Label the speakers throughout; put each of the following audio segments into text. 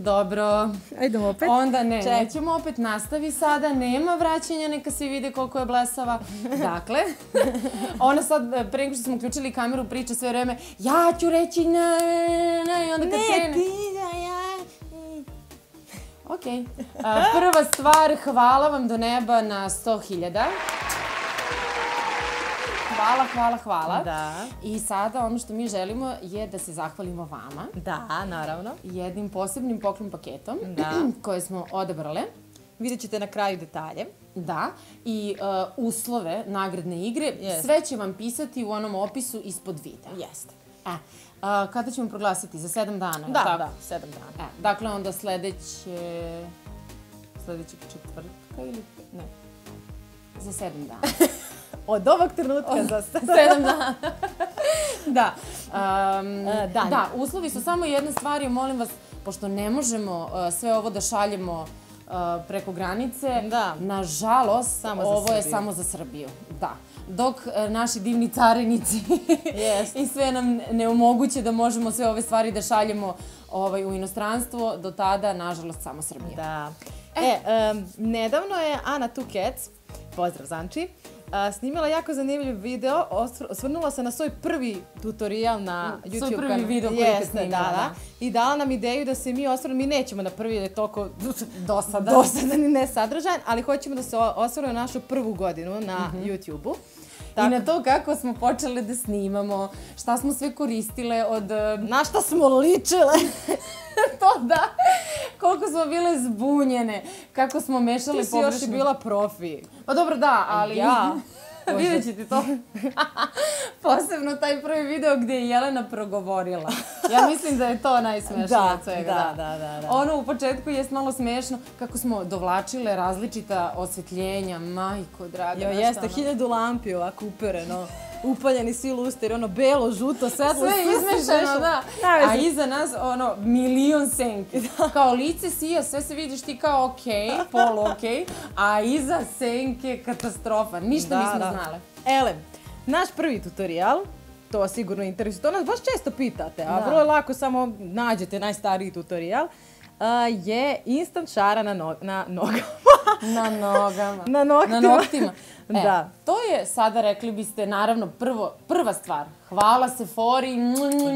Speaker 1: Dobro.
Speaker 2: Ajdemo opet.
Speaker 1: Onda ne,
Speaker 2: Ček.
Speaker 1: nećemo opet nastavi sada, nema vraćanja, neka se vide koliko je blesava. Dakle, ona sad, e, pre nego što smo uključili kameru, priča sve vreme, ja ću reći ne, ne, ne, i onda kad
Speaker 2: Ne,
Speaker 1: krene...
Speaker 2: ti da ja...
Speaker 1: Ok. A, prva stvar, hvala vam do neba na 100.000. Hvala, hvala, hvala.
Speaker 2: Da.
Speaker 1: I sada ono što mi želimo je da se zahvalimo vama
Speaker 2: Da, naravno.
Speaker 1: jednim posebnim poklon paketom
Speaker 2: Da.
Speaker 1: koje smo odabrale.
Speaker 2: Vidjet ćete na kraju detalje.
Speaker 1: Da, i uh, uslove nagradne igre,
Speaker 2: Jest.
Speaker 1: sve će vam pisati u onom opisu ispod videa.
Speaker 2: Jeste.
Speaker 1: E, uh, kada ćemo proglasiti? Za sedam dana?
Speaker 2: Da,
Speaker 1: tako?
Speaker 2: da, sedam dana.
Speaker 1: E, dakle, onda sledeće... Sledećeg četvrtka ili... Ne. Za sedam dana.
Speaker 2: Od ovog trenutka za
Speaker 1: sedam dana. da. Um,
Speaker 2: E, dalje.
Speaker 1: da, uslovi su samo jedna stvar i molim vas, pošto ne možemo uh, sve ovo da šaljemo uh, preko granice,
Speaker 2: Da.
Speaker 1: nažalost,
Speaker 2: Samo
Speaker 1: ovo je
Speaker 2: Srbiju.
Speaker 1: samo za Srbiju. Da. Dok uh, naši divni carinici
Speaker 2: Jest.
Speaker 1: i sve nam ne omoguće da možemo sve ove stvari da šaljemo ovaj, u inostranstvo, do tada, nažalost, samo Srbija.
Speaker 2: Da. E, em, nedavno je Ana Cats, pozdrav Zanči, a, snimila jako zanimljiv video, osvr- osvrnula se na svoj prvi tutorial na
Speaker 1: Mm,
Speaker 2: YouTube
Speaker 1: svoj prvi
Speaker 2: kanal.
Speaker 1: video koji je
Speaker 2: Jeste,
Speaker 1: snimila,
Speaker 2: da, da. I dala nam ideju da se mi osvrnemo, mi nećemo na prvi jer je toliko
Speaker 1: Dosadan.
Speaker 2: dosadan i nesadržajan, ali hoćemo da se o- osvrnemo na našu prvu godinu na
Speaker 1: Mhm.
Speaker 2: YouTube-u.
Speaker 1: I na to kako smo počele da snimamo, šta smo sve koristile od
Speaker 2: Na šta smo ličile?
Speaker 1: to da, koliko smo bile zbunjene, kako smo mešale
Speaker 2: Ti si još
Speaker 1: pogrešno.
Speaker 2: i bila profi.
Speaker 1: Pa dobro da, ali...
Speaker 2: Ja?
Speaker 1: Vidjet ćete to. Posebno taj prvi video gdje je Jelena progovorila. Ja mislim da je to najsmešnije
Speaker 2: Da,
Speaker 1: od svega.
Speaker 2: da, da, da, da.
Speaker 1: Ono u početku je malo smešno kako smo dovlačile različita osvjetljenja. Majko, draga.
Speaker 2: Jo, jeste,
Speaker 1: ono?
Speaker 2: hiljadu lampi ovako upereno. Upaljeni svi lusteri, ono belo, žuto, svetlo.
Speaker 1: Sve izmešano, da. A iza nas, ono, milion senki. Kao lice sija, sve se vidiš ti kao okej, polu okej, a iza senke katastrofa. Ništa nismo znale.
Speaker 2: Ele, naš prvi tutorial, to sigurno interesuje, to nas baš često pitate, a
Speaker 1: Da.
Speaker 2: vrlo lako samo nađete najstariji tutorial, a, je instant šara na, no, na nogama.
Speaker 1: Na nogama.
Speaker 2: Na noktima.
Speaker 1: Na noktima. E,
Speaker 2: Da.
Speaker 1: To je, sada rekli biste, naravno, prvo, prva stvar. Hvala Sephori,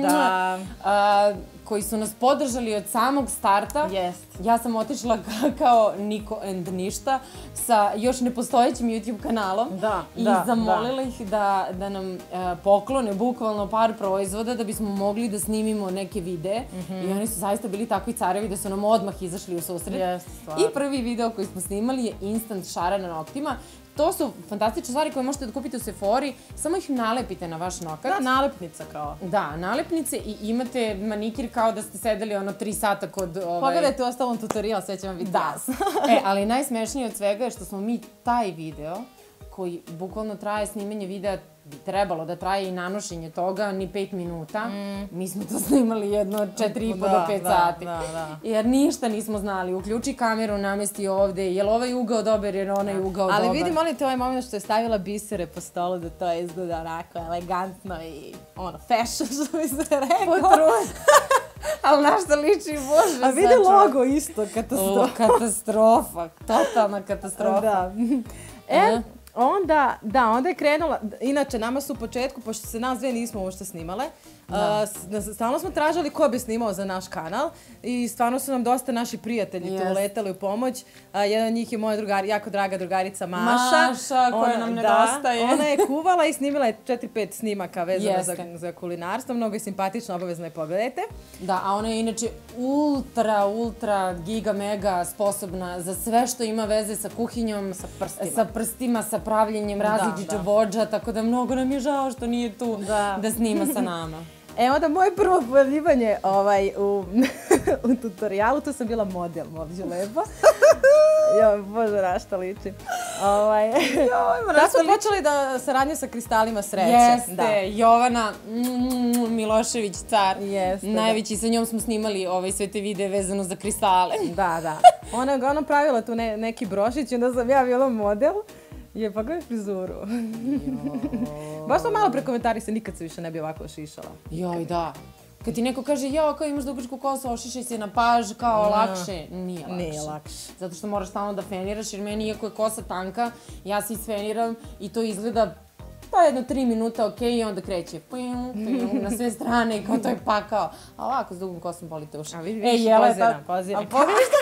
Speaker 2: Da.
Speaker 1: a, koji su nas podržali od samog starta.
Speaker 2: Jest.
Speaker 1: Ja sam otišla ka- kao Niko and ništa sa još nepostojećim YouTube kanalom
Speaker 2: Da,
Speaker 1: i
Speaker 2: da,
Speaker 1: zamolila ih da, da nam e, poklone bukvalno par proizvoda da bismo mogli da snimimo neke videe. I oni su zaista bili takvi carevi da su nam odmah izašli u susret.
Speaker 2: Jest, stvarno.
Speaker 1: I prvi video koji smo snimali je instant šara na noktima. To su fantastične stvari koje možete da kupite u Sephori, samo ih nalepite na vaš nokat.
Speaker 2: Da, nalepnica kao.
Speaker 1: Da, nalepnice i imate manikir kao da ste sedeli ono 3 sata kod... Ovaj...
Speaker 2: Pogledajte u ostalom tutorial, sve će vam biti
Speaker 1: Da. e, ali najsmešnije od svega je što smo mi taj video, koji bukvalno traje snimanje videa, bi trebalo da traje i nanošenje toga, ni 5 minuta. Mi smo to snimali jedno 4,5 do
Speaker 2: Mm. Da,
Speaker 1: 5
Speaker 2: da,
Speaker 1: sati.
Speaker 2: da, da.
Speaker 1: Jer ništa nismo znali. Uključi kameru, namesti ovde, je li ovaj ugao dobar, jer onaj ugao dobar.
Speaker 2: Ali vidi, molim te ovaj moment što je stavila bisere po stolu da to izgleda onako elegantno i ono, fashion, što bi se rekao.
Speaker 1: Ali na što liči, bože,
Speaker 2: A vidi
Speaker 1: sačuvaj.
Speaker 2: logo isto,
Speaker 1: O,
Speaker 2: katastrofa.
Speaker 1: katastrofa, totalna katastrofa.
Speaker 2: Da. E, onda, da, onda je krenula, inače nama su u početku, pošto se nas dve nismo uopšte snimale, na- stalno smo tražili ko bi snimao za naš kanal i stvarno su nam dosta naši prijatelji tu
Speaker 1: Jest.
Speaker 2: uletali u pomoć. A, jedan od njih je moja drugari, jako draga drugarica Maša.
Speaker 1: Maša, koja nam nedostaje.
Speaker 2: Ona je kuvala i snimila je 4-5 snimaka vezano za, za kulinarstvo, mnogo je simpatično, obavezno je pogledajte.
Speaker 1: Da, a ona je inače ultra, ultra, giga, mega sposobna za sve što ima veze sa kuhinjom, sa
Speaker 2: prstima.
Speaker 1: sa, prstima, sa pravljenjem različitih vođa, tako da mnogo nam je žao što nije tu
Speaker 2: Da.
Speaker 1: da snima sa nama.
Speaker 2: E, onda moje prvo pojavljivanje ovaj, u, u tutorialu, tu sam bila model, ovdje lepo. Jo, bože, na šta liči. Ovaj, da smo počeli da saradnju sa kristalima sreće.
Speaker 1: Jeste,
Speaker 2: Da.
Speaker 1: Jovana mm, Milošević, car.
Speaker 2: Jeste, da.
Speaker 1: Najveći, sa njom smo snimali ovaj, sve te videe vezano za kristale.
Speaker 2: Da, da. Ona je uglavnom pravila tu ne, neki brošić i onda sam ja bila model. Je, pa gledaj frizuru. Baš sam malo prekomentari se, nikad se više ne bi ovako šišala.
Speaker 1: Joj, da. Kad ti neko kaže, ja, kao imaš dugačku kosu, ošišaj se na paž, kao lakše. Nije lakše.
Speaker 2: Nije lakše.
Speaker 1: Zato što moraš stalno da feniraš, jer meni, iako je kosa tanka, ja se isfeniram i to izgleda pa jedno tri minuta, okej, i onda kreće pim, pim, na sve strane i kao to je pakao. A ovako s dugom kosom boli te uši.
Speaker 2: A vidi,
Speaker 1: E,
Speaker 2: vidiš,
Speaker 1: Jeleta-
Speaker 2: poziram, poziram.
Speaker 1: A pogledaj šta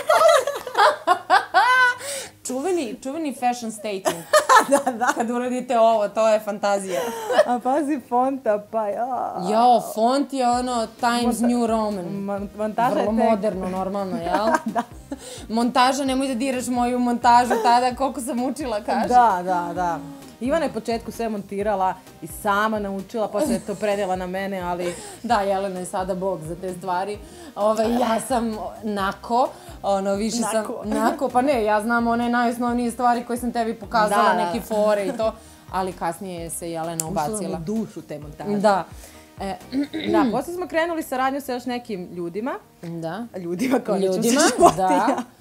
Speaker 1: Čuveni, čuveni fashion statement. da, da. Kad uradite ovo, to je fantazija.
Speaker 2: A pazi fonta, pa ja.
Speaker 1: Jao, font je ono Times New Roman.
Speaker 2: Man- Montaža je
Speaker 1: Vrlo
Speaker 2: tek.
Speaker 1: moderno, normalno, jel? da. Montaža, nemoj da diraš moju montažu tada, koliko sam učila, kaže.
Speaker 2: Da, da, da. Ivana je početku sve montirala i sama naučila, posle je to prenijela na mene, ali
Speaker 1: Da, Jelena je sada bog za te stvari. Ove, ja sam nako, ono, više
Speaker 2: Nako.
Speaker 1: sam nako, pa ne, ja znam one najosnovnije stvari koje sam tebi pokazala,
Speaker 2: Da, da.
Speaker 1: neke fore i to, ali kasnije se Jelena
Speaker 2: ušla mi
Speaker 1: ubacila.
Speaker 2: u dušu te montaže.
Speaker 1: Da. E,
Speaker 2: Da, posle smo krenuli saradnju sa još nekim ljudima.
Speaker 1: da.
Speaker 2: Ljudima kao
Speaker 1: Ljudima, da.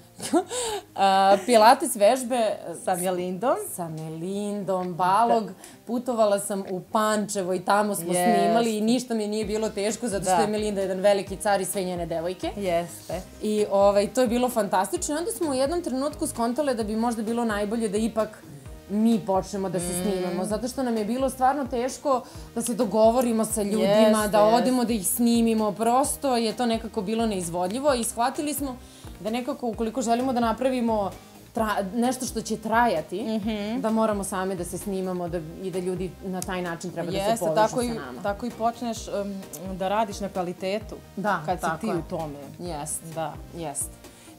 Speaker 1: Pilates vežbe
Speaker 2: Sa Melindom.
Speaker 1: sa Melindom, Balog. Putovala sam u Pančevo i tamo smo
Speaker 2: Jeste.
Speaker 1: snimali i ništa mi nije bilo teško zato što
Speaker 2: Da.
Speaker 1: je Melinda jedan veliki car i sve njene devojke.
Speaker 2: Jeste.
Speaker 1: I ovaj, to je bilo fantastično. I onda smo u jednom trenutku skontale da bi možda bilo najbolje da ipak mi počnemo da se
Speaker 2: Mm.
Speaker 1: snimamo. Zato što nam je bilo stvarno teško da se dogovorimo sa ljudima,
Speaker 2: Jeste,
Speaker 1: da odemo da ih snimimo. Prosto je to nekako bilo neizvodljivo i shvatili smo da nekako ukoliko želimo da napravimo tra, nešto što će trajati,
Speaker 2: Mhm.
Speaker 1: da moramo same da se snimamo da, i da ljudi na taj način treba da se
Speaker 2: Jeste,
Speaker 1: povežu
Speaker 2: tako
Speaker 1: sa
Speaker 2: i,
Speaker 1: nama.
Speaker 2: tako i počneš um, da radiš na kvalitetu.
Speaker 1: Da,
Speaker 2: kad si ti
Speaker 1: je.
Speaker 2: u tome.
Speaker 1: Jeste.
Speaker 2: Da.
Speaker 1: Jest.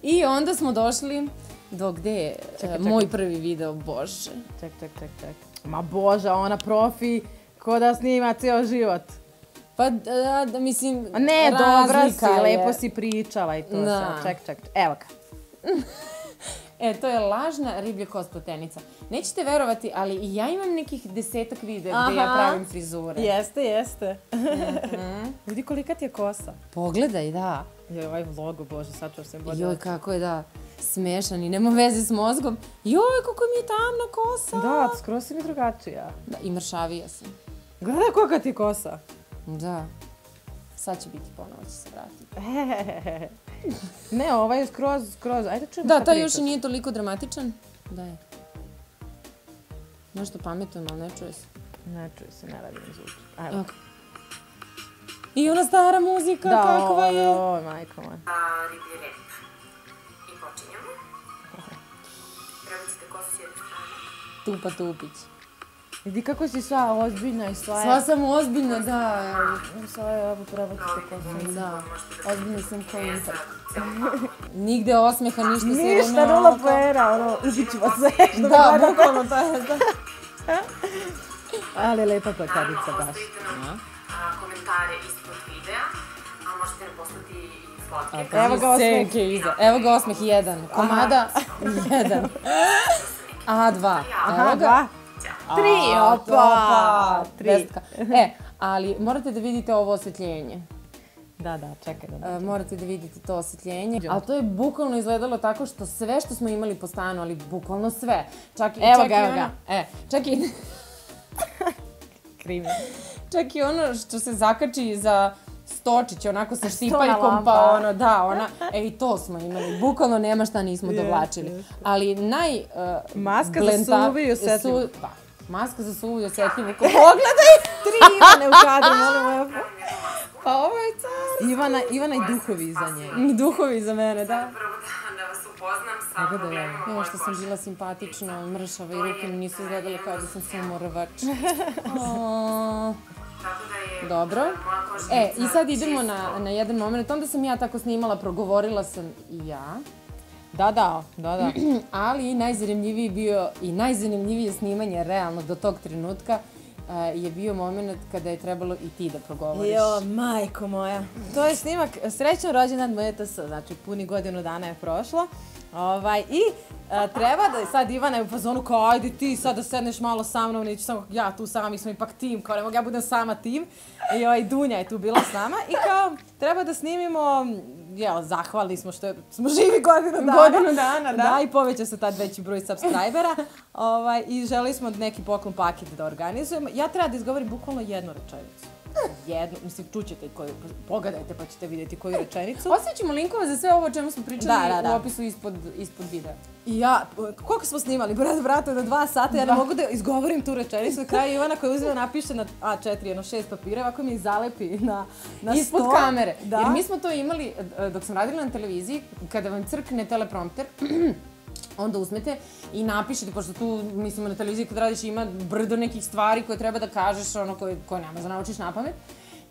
Speaker 1: I onda smo došli do gde je moj prvi video, bože.
Speaker 2: Ček, ček, ček, ček. Ma boža, ona profi, ko da snima cijel život.
Speaker 1: Pa da, da mislim,
Speaker 2: A ne, dobra si,
Speaker 1: je.
Speaker 2: lepo si pričala i to
Speaker 1: Da.
Speaker 2: sve. Ček, ček, evo ga.
Speaker 1: E, to je lažna riblja kosplatenica. Nećete verovati, ali i ja imam nekih desetak videa gde ja
Speaker 2: Aha.
Speaker 1: pravim frizure.
Speaker 2: Jeste, jeste. Vidi kolika ti je kosa.
Speaker 1: Pogledaj, da.
Speaker 2: Joj, ovaj vlog, bože, sad ću se bodi.
Speaker 1: Joj, kako je da smešan i nema veze s mozgom. Joj, kako mi je tamna kosa.
Speaker 2: Da, skoro si mi drugačija.
Speaker 1: Da, i mršavija sam.
Speaker 2: Gledaj kolika ti je kosa.
Speaker 1: Da. Sad će biti ponovo, će se vratiti.
Speaker 2: ne, ovaj je skroz, skroz. Ajde čujem
Speaker 1: Da, taj još i nije toliko dramatičan. Da je. Nešto pametujem, ali ne čuje se.
Speaker 2: Ne čuje se, ne radi mi zvuči. Ajde.
Speaker 1: Ok. I ona stara muzika,
Speaker 2: Da,
Speaker 1: kakva je.
Speaker 2: o, majko moja.
Speaker 3: a, riblji rep. I počinjemo. Prebacite kosu s jedne strane.
Speaker 1: Tupa Tupić.
Speaker 2: Vidi kako si sva ozbiljna i sva je...
Speaker 1: Sva sam ozbiljna, da.
Speaker 2: Sva je ovo prebacite kosu.
Speaker 1: Da, ozbiljna sam impert. Nigde osmeha, ništa sve
Speaker 2: Ništa, nula
Speaker 1: ovako.
Speaker 2: poena, ono, ubit ćemo se. što
Speaker 1: Da, bukvalno to je, da.
Speaker 2: Ali lepa plakadica baš.
Speaker 3: Komentare ispod videa, a možete nam poslati i fotke.
Speaker 2: Evo ga osmeh.
Speaker 1: Senke iza. Evo ga osmeh jedan. Komada jedan. A, dva.
Speaker 2: Aha,
Speaker 1: Evo ga.
Speaker 2: dva. Tri,
Speaker 1: A,
Speaker 2: opa,
Speaker 1: opa,
Speaker 2: tri.
Speaker 1: E, ali morate da vidite ovo osvetljenje.
Speaker 2: Da, da, čekaj da.
Speaker 1: E, morate da vidite to osvetljenje. A to je bukvalno izgledalo tako što sve što smo imali po stanu, ali bukvalno sve. Čak, i-
Speaker 2: Evo
Speaker 1: čak
Speaker 2: ga, evo
Speaker 1: ono-
Speaker 2: ga.
Speaker 1: E, čak i,
Speaker 2: Krimi.
Speaker 1: čak i ono što se zakači za stočiće, onako sa štipaljkom, pa ono, da, ona, e i to smo imali. Bukvalno nema šta nismo dovlačili. Ali naj... Uh,
Speaker 2: Maska za suvu i osjetljivu.
Speaker 1: Su, da, maska za suvu i osjetljivu. Pogledaj!
Speaker 2: Tri Ivane u kadru, molim lepo.
Speaker 1: Pa ovo je car.
Speaker 2: Ivana, Ivana i duhovi iza nje.
Speaker 1: Duhovi za mene, da.
Speaker 3: Prvo da, da vas upoznam sa problemom
Speaker 1: evo
Speaker 3: moje
Speaker 1: što sam bila simpatična, mršava i ruke mi nisu izgledale kao da sam sumoravač. O,
Speaker 3: Tako da je
Speaker 1: Dobro. E, i sad idemo na, na jedan moment. Onda sam ja tako snimala, progovorila sam i ja.
Speaker 2: Da, da, da, da.
Speaker 1: Ali najzanimljiviji bio i najzanimljivije snimanje realno do tog trenutka je bio moment kada je trebalo i ti da progovoriš.
Speaker 2: Jo, majko moja. To je snimak, srećan rođendan moje TS, znači puni godinu dana je prošlo. Ovaj, I a, treba da, sad Ivana je u fazonu kao, ajde ti sad da sedneš malo sa mnom, neću samo ja tu sama, mi smo ipak tim, kao ne mogu ja budem sama tim. I ovaj, Dunja je tu bila s nama i kao, treba da snimimo, jel, zahvalni smo što je, smo živi godinu dana.
Speaker 1: Godinu dana, da.
Speaker 2: Da, i poveća se tad veći broj subscribera. ovaj, I želi smo neki poklon paket da organizujemo. Ja treba da izgovorim bukvalno jednu rečenicu. Jednu, mislim, čućete koju, pogledajte pa ćete vidjeti koju rečenicu.
Speaker 1: Osjećamo linkove za sve ovo o čemu smo pričali
Speaker 2: Da, da, da.
Speaker 1: u opisu ispod, ispod videa.
Speaker 2: I ja, koliko smo snimali, brat, brate, na dva sata, ja ne mogu da izgovorim tu rečenicu. Na kraju Ivana koja uzela napiše na A4, jedno šest papira, ovako mi zalepi na, na
Speaker 1: Ispod
Speaker 2: sto.
Speaker 1: kamere.
Speaker 2: Da.
Speaker 1: Jer mi smo to imali, e, dok sam radila na televiziji, kada vam crkne teleprompter, onda uzmete i napišete, pošto tu, mislimo, na televiziji kad radiš ima brdo nekih stvari koje treba da kažeš, ono koje, koje ne možda naučiš na pamet.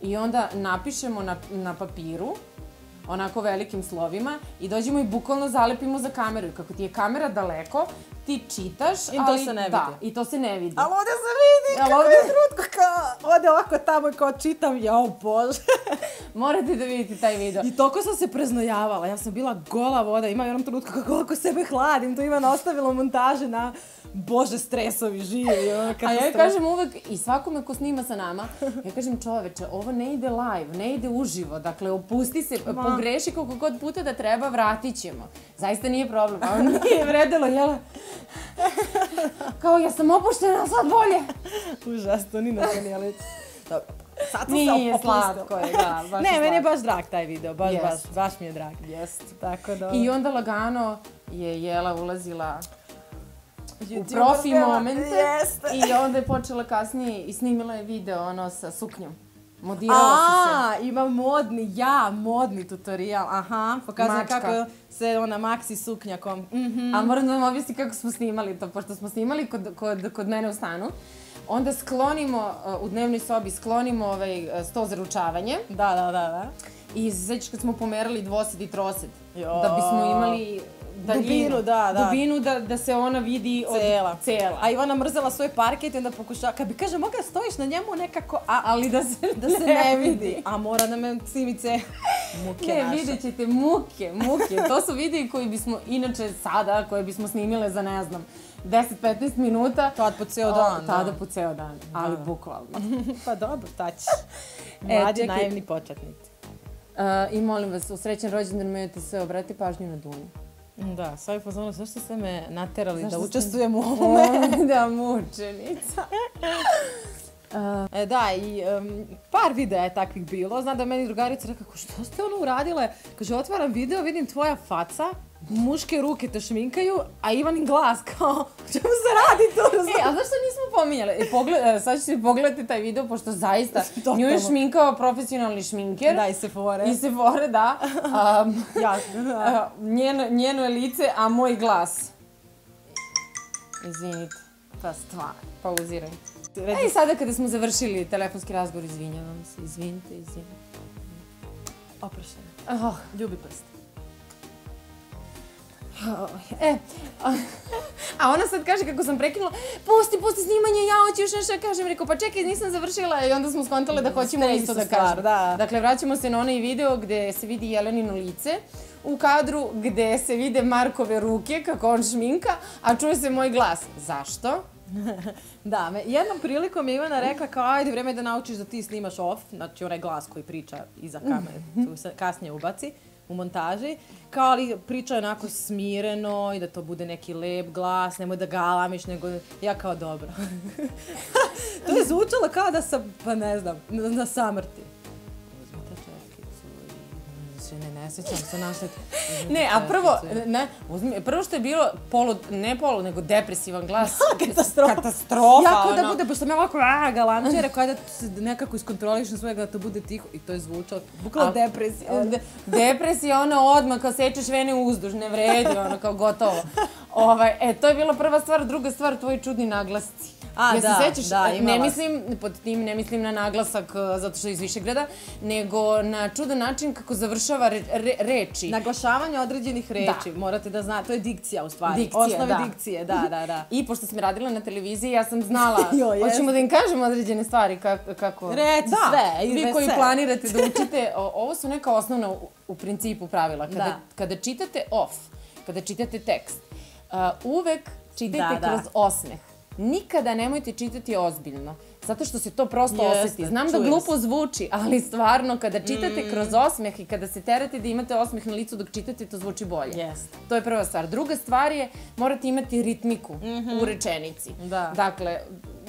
Speaker 1: I onda napišemo na, na papiru, onako velikim slovima, i dođemo i bukvalno zalepimo za kameru. I kako ti je kamera daleko, ti čitaš,
Speaker 2: I to
Speaker 1: ali,
Speaker 2: se ne
Speaker 1: Da,
Speaker 2: vidi.
Speaker 1: i to se ne vidi.
Speaker 2: Ali ovdje se vidi,
Speaker 1: Ali
Speaker 2: kako
Speaker 1: ovdje-
Speaker 2: je trutko, kao, ovdje ovako tamo i kao čitam, jao bože.
Speaker 1: Morate da vidite taj video.
Speaker 2: I toliko sam se preznojavala, ja sam bila gola voda, ima jednom trenutku kako ovako sebe hladim, to Ivana ostavila u montaži na, bože, stresovi živi, ono,
Speaker 1: A ja
Speaker 2: katastrofa.
Speaker 1: kažem uvek, i svakome ko snima sa nama, ja kažem čoveče, ovo ne ide live, ne ide uživo, dakle opusti se,
Speaker 2: Ma.
Speaker 1: pogreši koliko god puta da treba, vratit ćemo. Zaista nije problem, a on nije vredelo, jela. Kao ja sam opuštena, sad bolje.
Speaker 2: Užasno, Nina Danijelić. Dobro. Sad sam
Speaker 1: Nije
Speaker 2: se opustila.
Speaker 1: slatko je, da, baš
Speaker 2: Ne, meni je baš drag taj video, baš,
Speaker 1: Jest.
Speaker 2: baš, baš mi je drag.
Speaker 1: Jest.
Speaker 2: Tako da...
Speaker 1: I onda lagano je Jela ulazila u
Speaker 2: YouTube
Speaker 1: profi
Speaker 2: uspjela.
Speaker 1: momente
Speaker 2: Jeste.
Speaker 1: i onda je počela kasnije i snimila je video ono sa suknjom. Modirala se se.
Speaker 2: A, ima modni, ja, modni tutorial, aha, pokazuje
Speaker 1: Mačka.
Speaker 2: kako se ona maksi suknjakom. Mhm.
Speaker 1: A moram da vam objasnim kako smo snimali to, pošto smo snimali kod, kod, kod mene u stanu. Onda sklonimo, uh, u dnevnoj sobi sklonimo ovaj uh, sto za ručavanje
Speaker 2: Da, da, da, da.
Speaker 1: i sećaš kad smo pomerali dvosed i trosed,
Speaker 2: Jo.
Speaker 1: da bismo imali daljinu,
Speaker 2: Dubinu, da, da.
Speaker 1: Dubinu da, da se ona vidi od
Speaker 2: Cela.
Speaker 1: cela.
Speaker 2: A Ivana mrzela svoj parket i onda pokušava, kad bi kaže, moga stojiš na njemu nekako, a,
Speaker 1: Ali da se,
Speaker 2: da se ne vidi. A mora da me snimi ce... Muke
Speaker 1: Ne,
Speaker 2: naše.
Speaker 1: vidjet ćete muke, muke. To su videi koji bismo inače sada, koje bismo snimile za ne znam, 10-15 minuta.
Speaker 2: Tad po ceo
Speaker 1: O,
Speaker 2: dan, da.
Speaker 1: Tada po ceo dan, ali bukvalno.
Speaker 2: pa dobro, taći.
Speaker 1: E,
Speaker 2: Mlađi
Speaker 1: čekaj.
Speaker 2: naivni početnici.
Speaker 1: Uh, I molim vas, u srećan rođendan imate sve, obrati pažnju na Dunju.
Speaker 2: Da, sad je pozvano, zašto ste me naterali
Speaker 1: Zašto
Speaker 2: da
Speaker 1: ste-
Speaker 2: učestvujem u ovome?
Speaker 1: da, mučenica.
Speaker 2: E, da, i um, par videa je takvih bilo. Znam da meni drugarica rekla, "Ko, što ste ono uradile? Kaže, otvaram video, vidim tvoja faca, muške ruke te šminkaju, a Ivanin glas kao, čemu se radi tu?
Speaker 1: E, a zašto nismo pominjali? E, pogled, e, sad ćete pogledati taj video, pošto zaista
Speaker 2: Totalno.
Speaker 1: nju je šminkao profesionalni šminker.
Speaker 2: Da, i se fore.
Speaker 1: I se fore, da. Um,
Speaker 2: Jasno, da.
Speaker 1: njeno, njeno je lice, a moj glas. Izvinite, ta stvar. E, i sada kada smo završili telefonski razgovor, izvinjavam se, izvinite, izvinite.
Speaker 2: Oprošena.
Speaker 1: Oh,
Speaker 2: Ljubi prst.
Speaker 1: E, a, a ona sad kaže kako sam prekinula, pusti, pusti snimanje, ja hoću još nešto kažem. Rekao, pa čekaj, nisam završila i onda smo skontale da hoćemo
Speaker 2: Ste
Speaker 1: isto da kažem.
Speaker 2: da.
Speaker 1: Dakle, vraćamo se na onaj video gde se vidi Jelenino lice, u kadru gde se vide Markove ruke kako on šminka, a čuje se moj glas. Zašto?
Speaker 2: Da, me, jednom prilikom je Ivana rekla kao ajde vreme je da naučiš da ti snimaš off, znači onaj glas koji priča iza kamere, tu se kasnije ubaci u montaži, kao ali priča je onako smireno i da to bude neki lep glas, nemoj da galamiš, nego ja kao dobro. to je zvučalo kao da sam, pa ne znam, na, na samrti. Se ne, ne sećam se našli.
Speaker 1: Ne, a prvo, ne, uzmi, prvo što je bilo polu, ne polu, nego depresivan glas.
Speaker 2: Katastrofa.
Speaker 1: Katastrofa,
Speaker 2: Ja kao da
Speaker 1: ono.
Speaker 2: bude, pošto sam ja ovako a, galamčija, rekao ajde da se nekako iskontrolišem svega da to bude tiho i to je zvučalo, bukvalo
Speaker 1: A-
Speaker 2: depresija.
Speaker 1: De, depresija, ono odmah, kao sečeš vene uzduž, ne vredi, ono kao gotovo. Ovaj, e, to je bila prva stvar. Druga stvar, tvoji čudni naglasci.
Speaker 2: A,
Speaker 1: se
Speaker 2: da,
Speaker 1: sećaš?
Speaker 2: da,
Speaker 1: E,
Speaker 2: imala
Speaker 1: Ne mislim, pod tim ne mislim na naglasak e, zato što je iz Višegrada, nego na čudan način kako završava re, re, reči.
Speaker 2: Naglašavanje određenih reči, morate da znate, to je dikcija u stvari.
Speaker 1: Dikcija,
Speaker 2: Osnove
Speaker 1: da.
Speaker 2: dikcije, da, da, da.
Speaker 1: I pošto sam radila na televiziji, ja sam znala,
Speaker 2: Jo, jest.
Speaker 1: hoćemo da im kažemo određene stvari kako... kako...
Speaker 2: Reci
Speaker 1: da,
Speaker 2: sve, i
Speaker 1: vi koji
Speaker 2: sve.
Speaker 1: planirate da učite, o, ovo su neka osnovna u, u principu pravila. Kada,
Speaker 2: Da.
Speaker 1: kada čitate off, kada čitate tekst, uh, uvek čitajte
Speaker 2: Da, da.
Speaker 1: kroz osmeh. Nikada nemojte čitati ozbiljno, zato što se to prosto
Speaker 2: Jeste,
Speaker 1: osjeti. Znam da glupo zvuči, ali stvarno kada čitate kroz osmeh i kada se terate da imate osmeh na licu dok čitate, to zvuči bolje.
Speaker 2: Jeste.
Speaker 1: To je prva stvar. Druga stvar je, morate imati ritmiku u rečenici.
Speaker 2: Da.
Speaker 1: Dakle,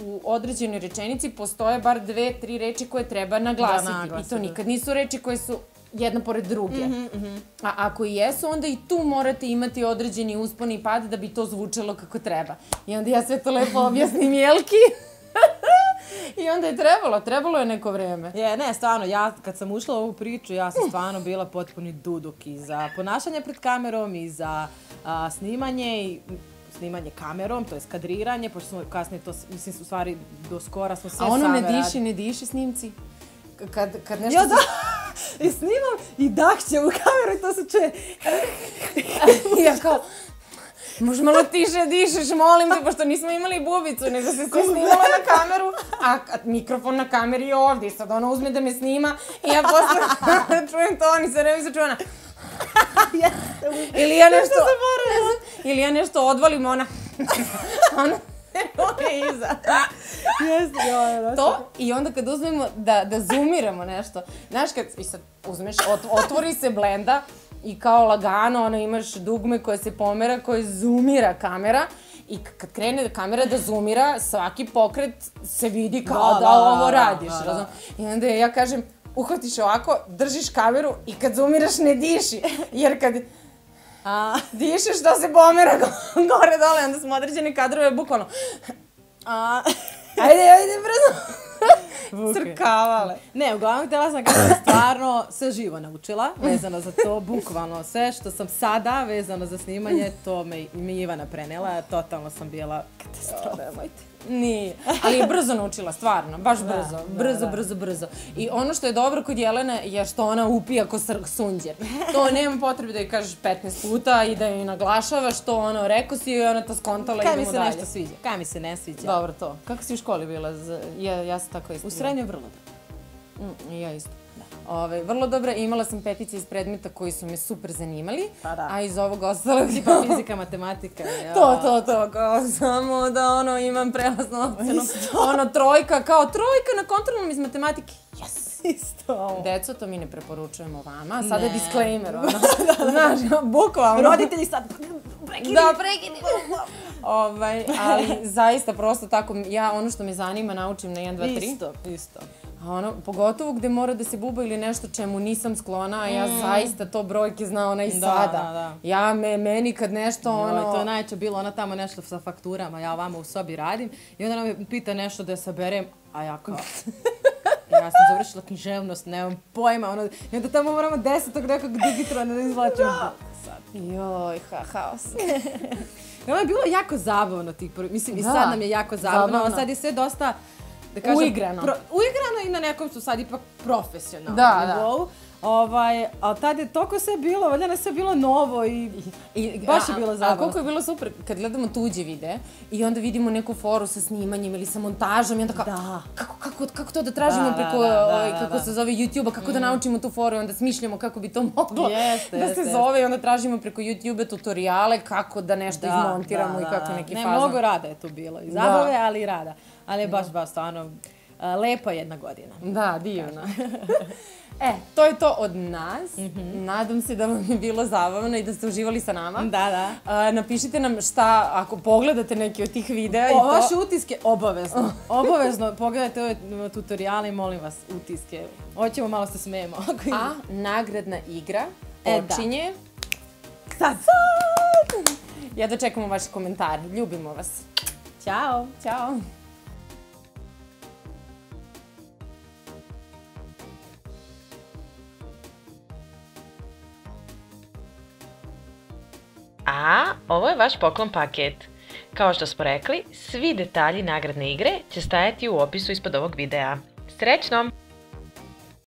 Speaker 1: u određenoj rečenici postoje bar dve, tri reči koje treba naglasiti.
Speaker 2: Da, naglasiti,
Speaker 1: I to nikad nisu reči koje su jedna pored druge. Mm -hmm. A ako i jesu, onda i tu morate imati određeni uspon i pad da bi to zvučalo kako treba. I onda ja sve to lepo objasnim Jelki. I onda je trebalo, trebalo je neko vreme.
Speaker 2: Je, ne, stvarno, ja kad sam ušla u ovu priču, ja sam stvarno bila potpuni duduk i za ponašanje pred kamerom i za a, snimanje i snimanje kamerom, to je kadriranje, pošto smo kasnije to, mislim, u stvari do skora smo sve
Speaker 1: A ono
Speaker 2: same
Speaker 1: ne diši,
Speaker 2: radili.
Speaker 1: ne diši snimci? Kad, kad nešto...
Speaker 2: Ja da, i snimam i dahće u kameru i to se čuje.
Speaker 1: ja kao, Može malo tiše dišeš, molim te, pošto nismo imali bubicu, nego se sve snimalo na kameru, a, a mikrofon na kameri je ovdje. I sad ona uzme da me snima i ja posle čujem to, oni se ne mi se čuje ona. ili ja nešto... ili ja nešto odvalim, ona... ona se iza.
Speaker 2: Jeste, joj, joj.
Speaker 1: To i onda kad uzmemo da, da zoomiramo nešto, znaš kad i sad uzmeš, ot, otvori se blenda i kao lagano ono, imaš dugme koje se pomera, koje zoomira kamera i kad krene kamera da zoomira, svaki pokret se vidi kao da,
Speaker 2: Da, da,
Speaker 1: ovo radiš,
Speaker 2: da, da.
Speaker 1: razum? I onda ja kažem, uhvatiš ovako, držiš kameru i kad zoomiraš ne diši, jer kad
Speaker 2: A,
Speaker 1: dišeš da se pomera go- gore dole, onda smo određene kadrove bukvalno,
Speaker 2: a,
Speaker 1: ajde, ajde, brzo,
Speaker 2: Vuke.
Speaker 1: crkavale.
Speaker 2: Ne, uglavnom htjela sam kažem da stvarno sve živo naučila, vezano za to, bukvalno sve što sam sada vezano za snimanje, to me, mi Ivana prenela, totalno sam bila katastrofa.
Speaker 1: Nemojte. Nije. Ali je brzo naučila, stvarno. Baš brzo.
Speaker 2: da,
Speaker 1: brzo,
Speaker 2: da.
Speaker 1: brzo, brzo. I ono što je dobro kod Jelene je što ona upija ko sunđer. To nema potrebe da joj kažeš 15 puta i da joj naglašavaš to ono, rekao si i ona to skontala i
Speaker 2: Kaj mi
Speaker 1: idemo
Speaker 2: se
Speaker 1: dalje.
Speaker 2: nešto sviđa, kaj mi se ne sviđa.
Speaker 1: Dobro to. Kako si u školi bila? Ja, ja sam tako isto.
Speaker 2: U srednjoj vrlo.
Speaker 1: Mm, ja isto. Ove, vrlo dobra, imala sam petice iz predmeta koji su me super zanimali,
Speaker 2: Pa da.
Speaker 1: a iz ovog ostalog...
Speaker 2: Pa fizika, matematika. Ja.
Speaker 1: To, to, to, kao samo da ono imam prelaznu ocenu. ono trojka, kao trojka na kontrolnom iz matematike. Yes!
Speaker 2: Isto ovo.
Speaker 1: Deco, to mi ne preporučujemo vama. Sada
Speaker 2: Ne.
Speaker 1: disclaimer, ono. Znaš, bukvalno.
Speaker 2: Roditelji sad, prekini.
Speaker 1: Da, prekini. ovaj, ali zaista prosto tako, ja ono što me zanima naučim na 1, 2, 3.
Speaker 2: Isto, isto.
Speaker 1: Ono, pogotovo gde mora da se buba ili nešto čemu nisam sklona, a ja zaista to brojke zna ona i
Speaker 2: Da,
Speaker 1: sada.
Speaker 2: da, da.
Speaker 1: Ja, me, meni kad nešto ono...
Speaker 2: Ono... To je najče bilo, ona tamo nešto sa fakturama, ja vama u sobi radim i onda nam pita nešto da saberem, a ja kao... ja sam završila književnost, nemam pojma, ono, i onda tamo moramo desetog nekog digitrona da izvlačimo. Da.
Speaker 1: Joj, ha, haos.
Speaker 2: I ono je bilo jako zabavno tih prvi, mislim i
Speaker 1: Da,
Speaker 2: sad nam je jako zabavno,
Speaker 1: zabavno.
Speaker 2: a sad je sve dosta, da kažem,
Speaker 1: Uigrano.
Speaker 2: uigrano i na nekom su sad ipak profesionalnom
Speaker 1: Da, da.
Speaker 2: Ovaj, ali tad je toliko sve bilo, valjda nas sve bilo novo i...
Speaker 1: I,
Speaker 2: Baš je
Speaker 1: a-
Speaker 2: bilo
Speaker 1: A
Speaker 2: zabavno.
Speaker 1: koliko je bilo super kad gledamo tuđe videe i onda vidimo neku foru sa snimanjem ili sa montažom i onda kao,
Speaker 2: Da.
Speaker 1: kako, kako, kako to da tražimo
Speaker 2: Da, da,
Speaker 1: preko,
Speaker 2: da, da,
Speaker 1: ovaj,
Speaker 2: da,
Speaker 1: kako
Speaker 2: da. Mm.
Speaker 1: se zove YouTube-a, kako da naučimo tu foru i onda smišljamo kako bi to moglo
Speaker 2: Jeste,
Speaker 1: da se
Speaker 2: jeste.
Speaker 1: zove i onda tražimo preko YouTube-a tutoriale kako da nešto izmontiramo i kako neki
Speaker 2: ne,
Speaker 1: fazon.
Speaker 2: mnogo rada je tu bilo. I zabave, ali i rada. Ali je baš, baš stvarno a, lepa jedna godina.
Speaker 1: Da, divno. e, to je to od nas.
Speaker 2: Mhm.
Speaker 1: Nadam se da vam je bilo zabavno i da ste uživali sa nama.
Speaker 2: Da, da.
Speaker 1: A, napišite nam šta, ako pogledate neki od tih videa i
Speaker 2: O,
Speaker 1: to...
Speaker 2: vaše utiske, obavezno. obavezno, pogledajte ove tutoriale i molim vas, utiske. Hoćemo malo se smijemo.
Speaker 1: A nagradna igra
Speaker 2: E, da.
Speaker 1: počinje...
Speaker 2: Sad.
Speaker 1: Ja da čekamo vaše komentare. Ljubimo vas.
Speaker 2: Ćao.
Speaker 1: Ćao.
Speaker 4: A ovo je vaš poklon paket. Kao što smo rekli, svi detalji nagradne igre će stajati u opisu ispod ovog videa. Srećno!